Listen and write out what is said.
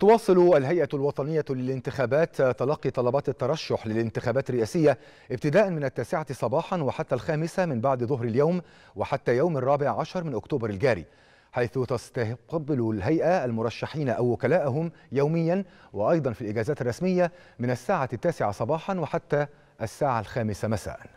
تواصل الهيئة الوطنية للانتخابات تلقي طلبات الترشح للانتخابات الرئاسية ابتداء من التاسعة صباحا وحتى الخامسة من بعد ظهر اليوم وحتى يوم الرابع عشر من أكتوبر الجاري حيث تستقبل الهيئة المرشحين أو وكلاءهم يوميا وأيضا في الإجازات الرسمية من الساعة التاسعة صباحا وحتى الساعة الخامسة مساءً.